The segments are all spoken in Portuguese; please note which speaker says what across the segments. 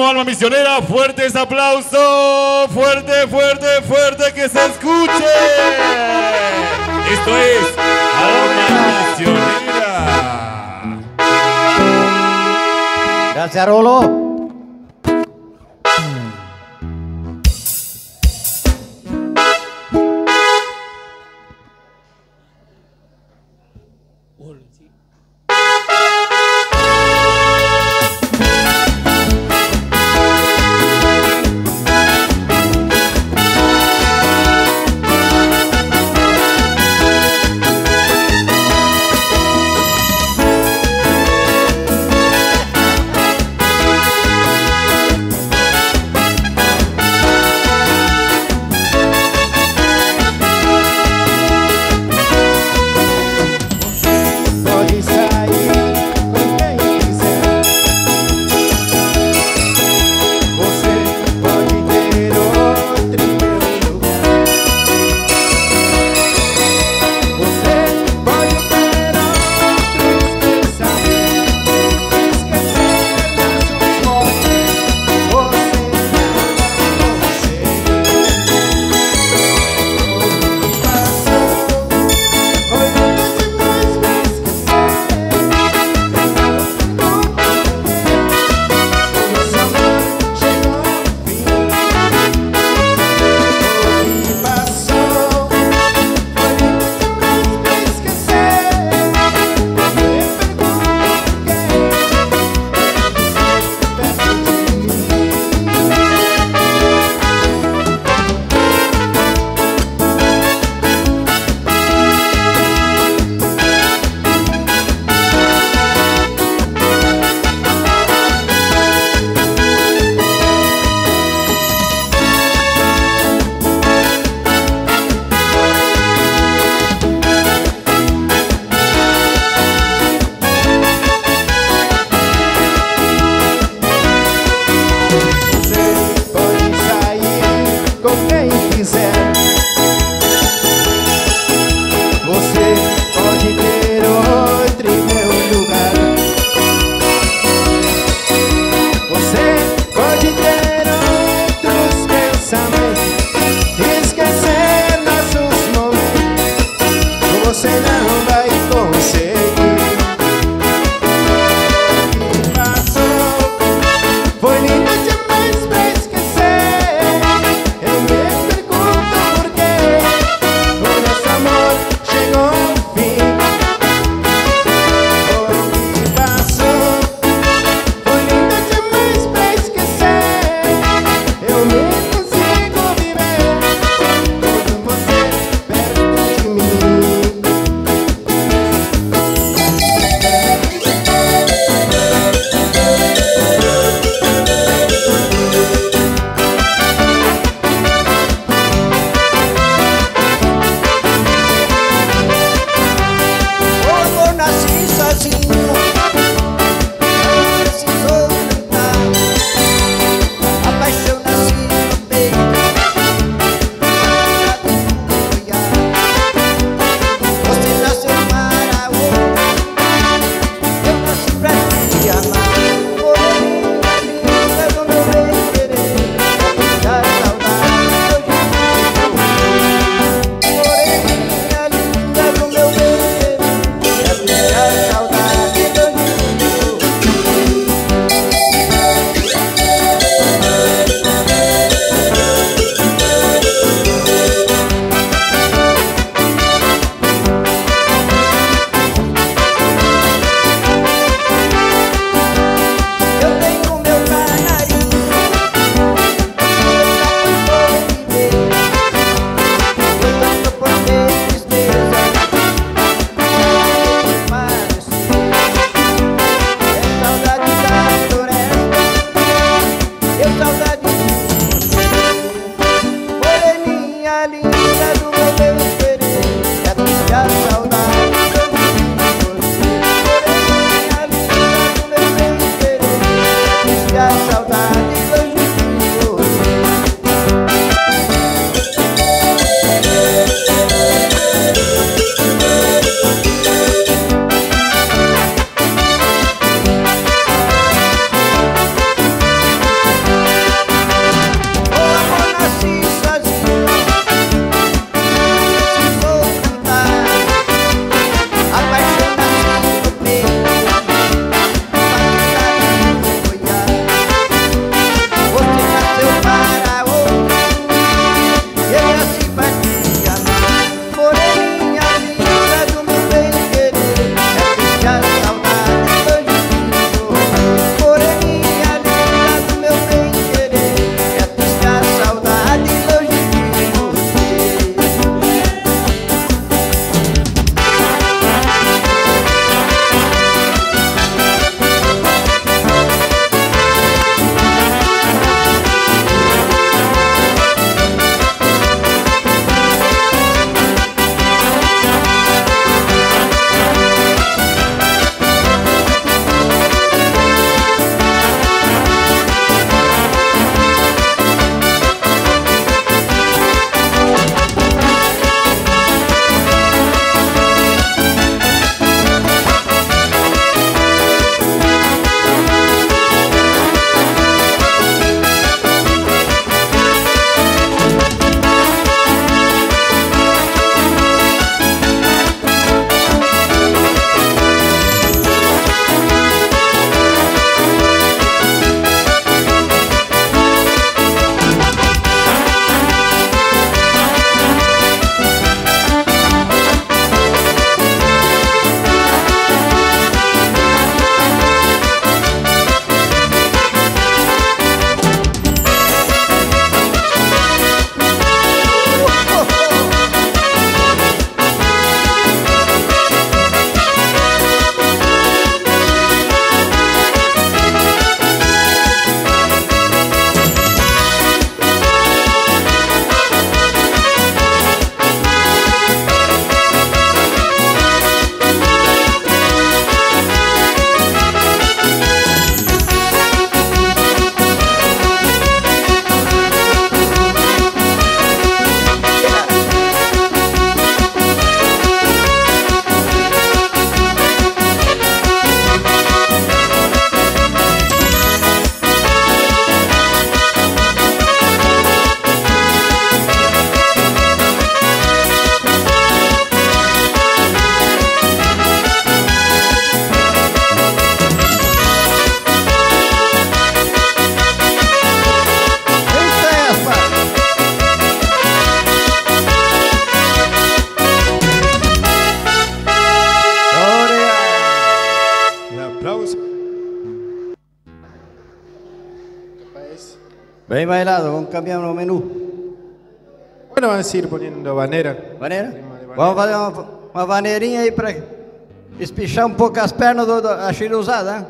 Speaker 1: Alma misionera, fuertes aplausos, fuerte, fuerte, fuerte, que se escuche. Esto es Alma misionera.
Speaker 2: Gracias, Rolo.
Speaker 3: Cambiar o menu.
Speaker 2: Bueno, vamos a ir poniendo banera.
Speaker 3: Maneira? Vamos fazer uma, uma maneirinha aí para espichar um pouco as pernas do, do, da chiruzada,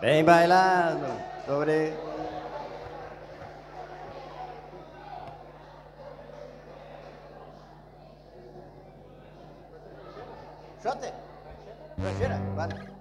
Speaker 3: né? bailando sobre. Xote. Rancheira, vale.